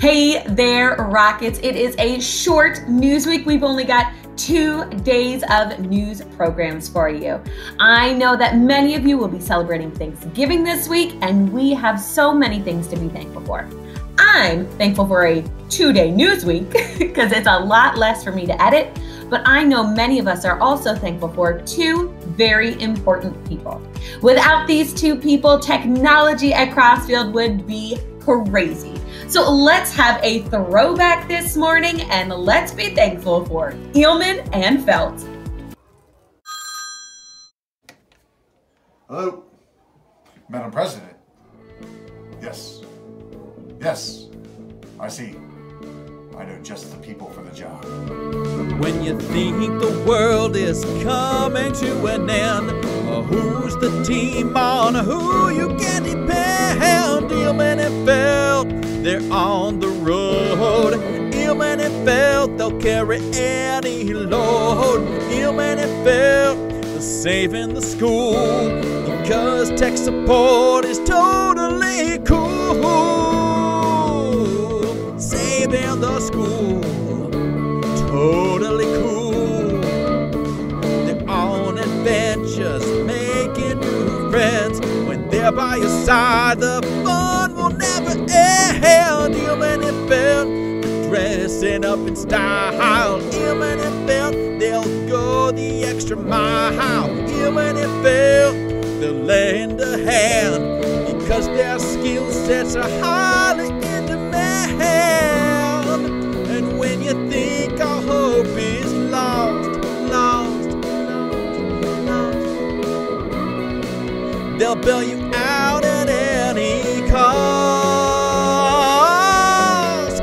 Hey there, Rockets. It is a short news week. We've only got two days of news programs for you. I know that many of you will be celebrating Thanksgiving this week, and we have so many things to be thankful for. I'm thankful for a two day news week because it's a lot less for me to edit, but I know many of us are also thankful for two very important people. Without these two people, technology at Crossfield would be crazy. So let's have a throwback this morning and let's be thankful for Eelman and Felt. Hello, Madam President. Yes. Yes. I see. I know just the people for the job. When you think the world is coming to an end, uh, who's the team on who you can depend? Eelman and Felt, they're on the road. Eelman and Felt, they'll carry any load. Eelman and Felt, they're saving the school because tech support is totally cool. Saving the school, totally cool. They're on adventures, making new friends. When they're by your side, the up in style. Eelman and they'll go the extra mile. Eelman and Felt, they'll lend a hand because their skill sets are highly in demand. And when you think all hope is lost, lost, lost, lost, they'll bail you out at any cost.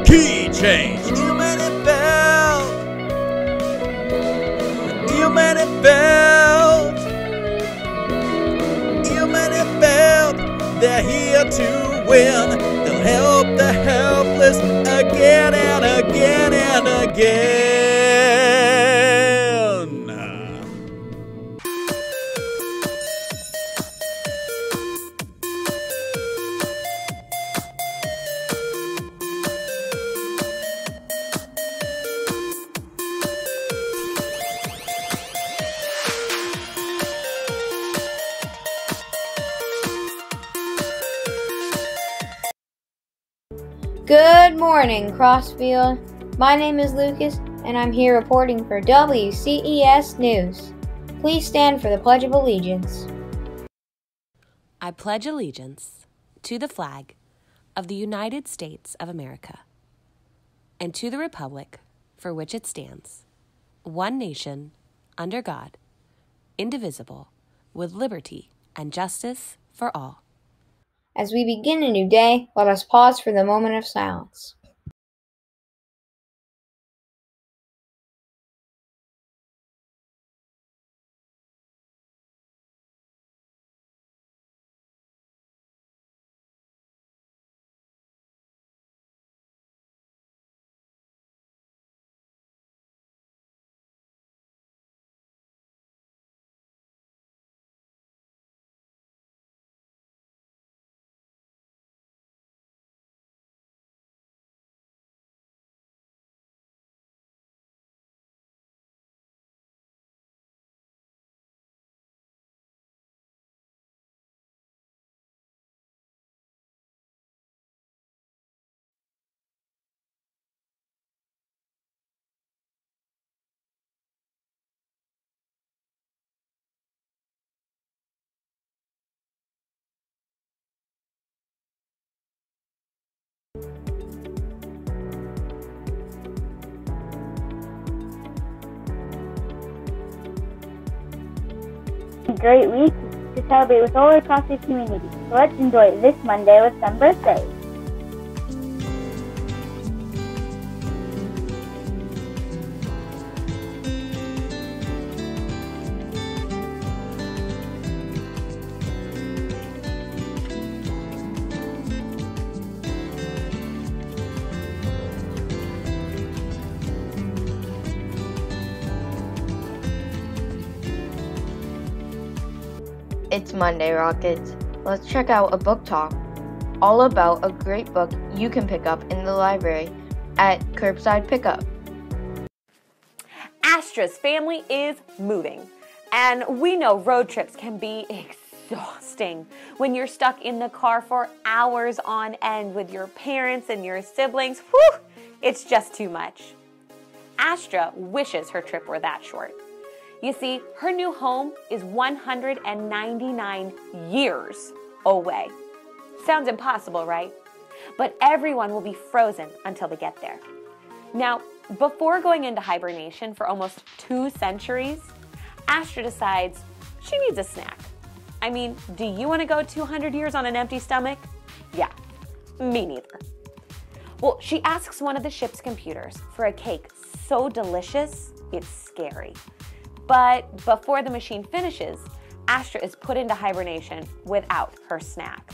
Key change. They're here to win. They'll help the helpless again and again and again. Good morning, Crossfield. My name is Lucas, and I'm here reporting for WCES News. Please stand for the Pledge of Allegiance. I pledge allegiance to the flag of the United States of America and to the republic for which it stands, one nation, under God, indivisible, with liberty and justice for all. As we begin a new day, let us pause for the moment of silence. Great week to celebrate with all across the community. So let's enjoy this Monday with some birthdays. It's Monday, Rockets. Let's check out a book talk all about a great book you can pick up in the library at Curbside Pickup. Astra's family is moving. And we know road trips can be exhausting when you're stuck in the car for hours on end with your parents and your siblings. Whew, it's just too much. Astra wishes her trip were that short. You see, her new home is 199 years away. Sounds impossible, right? But everyone will be frozen until they get there. Now, before going into hibernation for almost two centuries, Astra decides she needs a snack. I mean, do you want to go 200 years on an empty stomach? Yeah, me neither. Well, she asks one of the ship's computers for a cake so delicious, it's scary. But before the machine finishes, Astra is put into hibernation without her snack.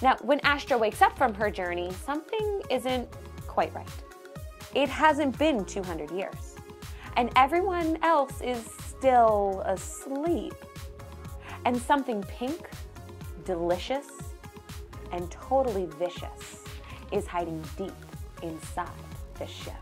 Now, when Astra wakes up from her journey, something isn't quite right. It hasn't been 200 years, and everyone else is still asleep. And something pink, delicious, and totally vicious is hiding deep inside the ship.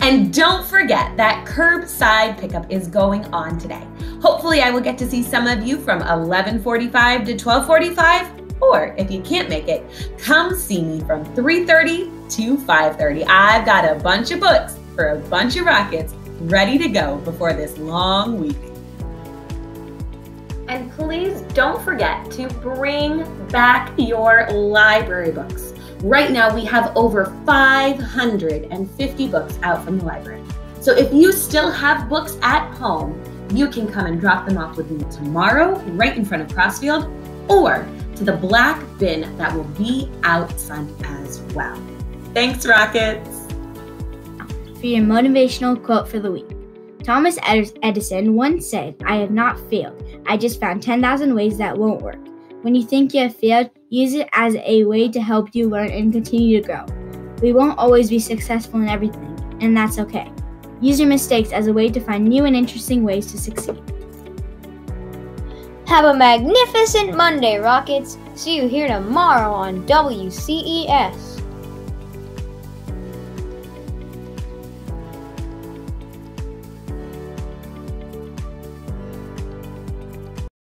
And don't forget that curbside pickup is going on today. Hopefully I will get to see some of you from 1145 to 1245 or if you can't make it, come see me from 3:30 to 5:30. I've got a bunch of books for a bunch of rockets ready to go before this long week. And please don't forget to bring back your library books. Right now, we have over 550 books out from the library. So if you still have books at home, you can come and drop them off with me tomorrow, right in front of Crossfield, or to the black bin that will be out front as well. Thanks, Rockets. For your motivational quote for the week. Thomas Edison once said, I have not failed. I just found 10,000 ways that won't work. When you think you have failed, use it as a way to help you learn and continue to grow. We won't always be successful in everything, and that's okay. Use your mistakes as a way to find new and interesting ways to succeed. Have a magnificent Monday, Rockets! See you here tomorrow on WCES.